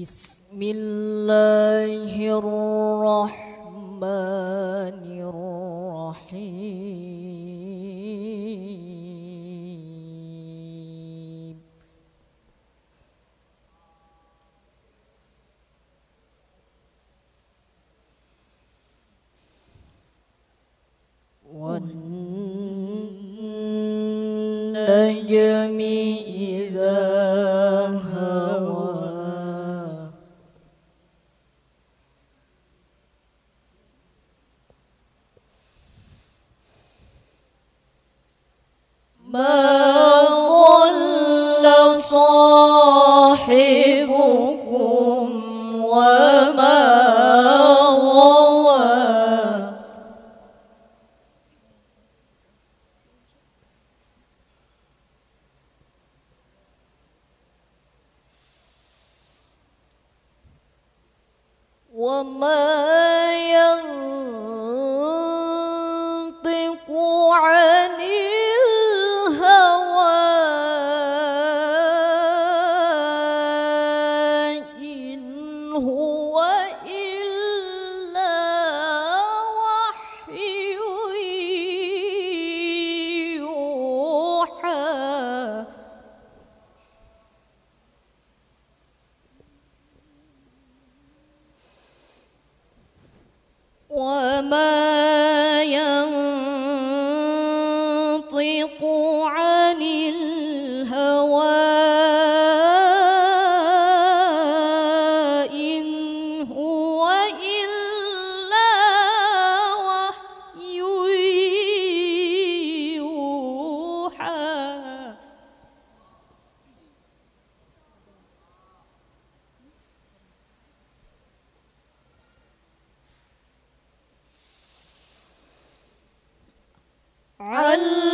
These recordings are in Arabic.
بسم الله الرحمن الرحيم والنجم 我们 Allah.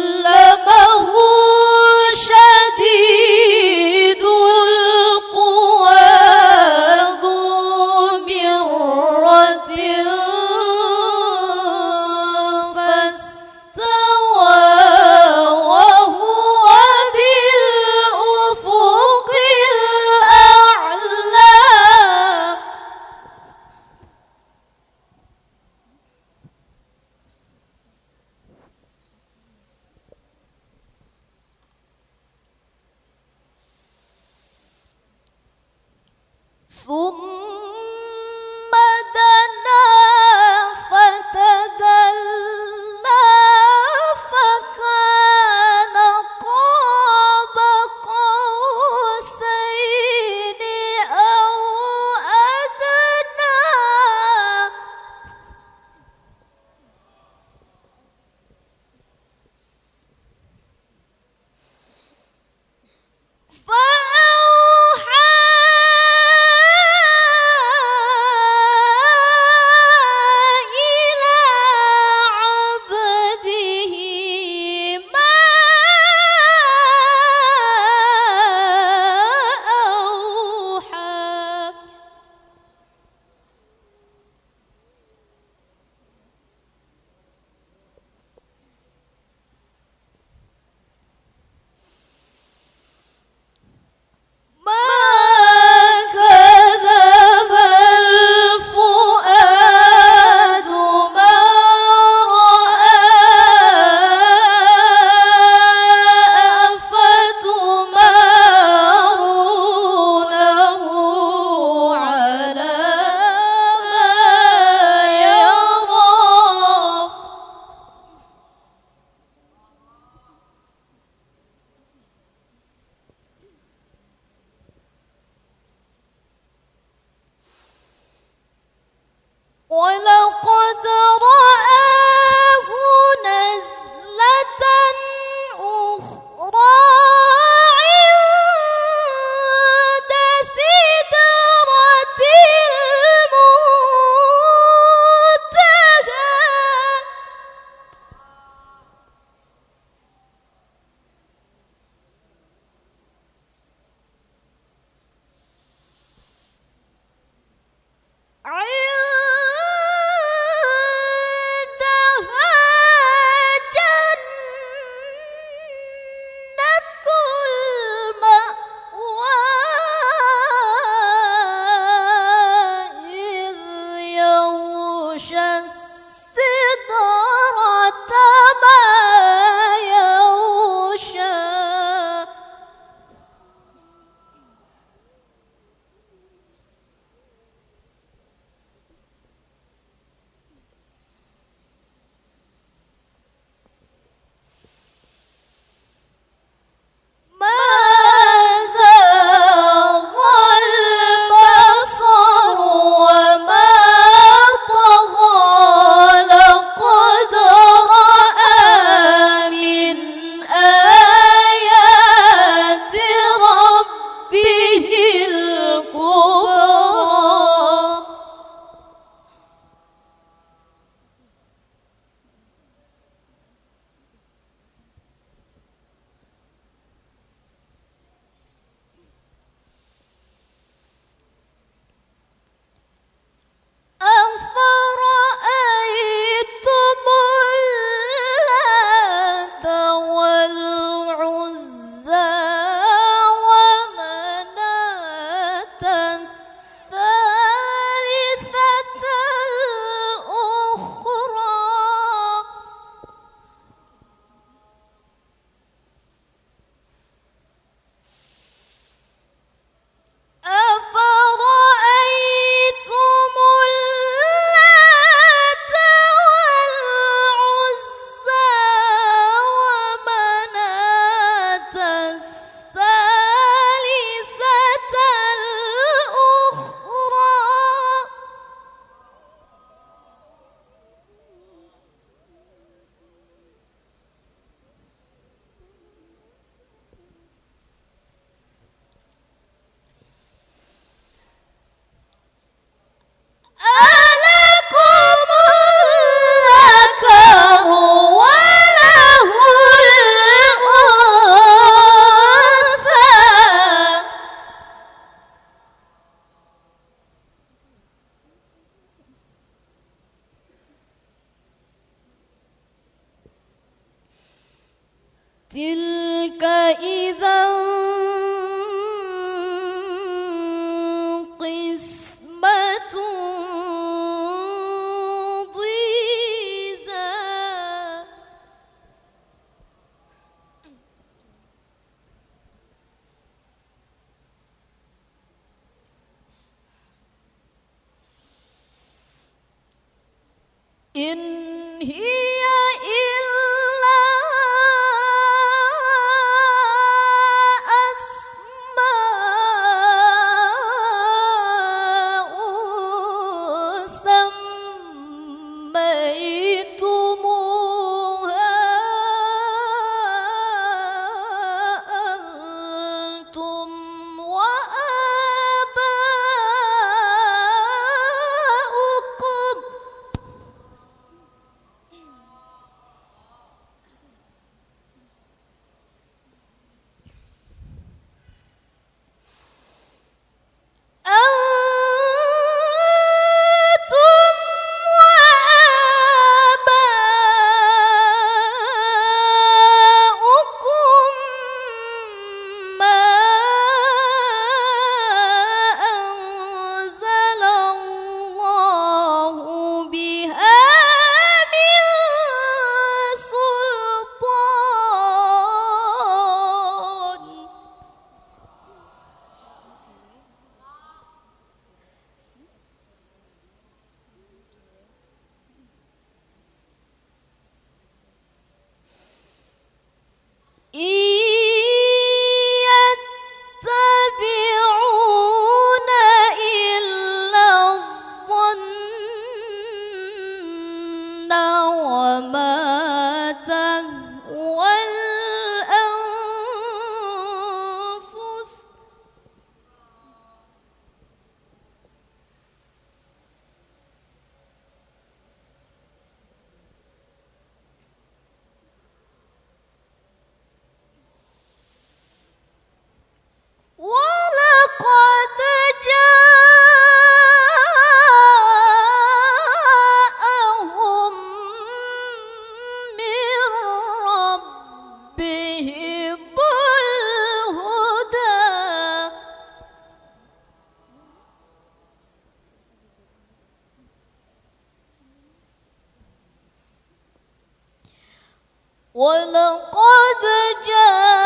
إن هي ولقد جاءهم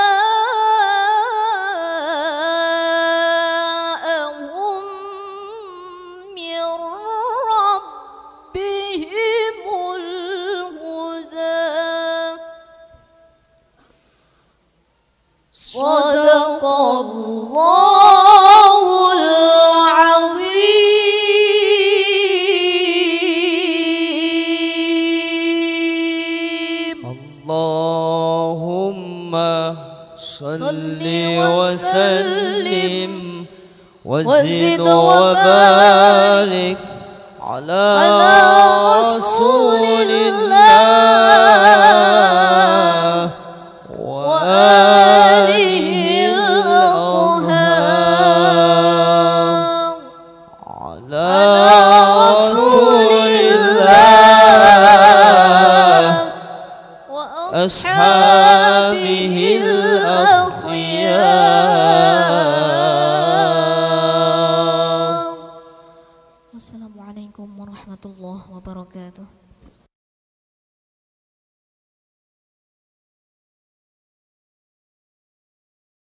وسلم وزد وبارك على, رسول الله وآله الأطهار على رسول الله وأصحابه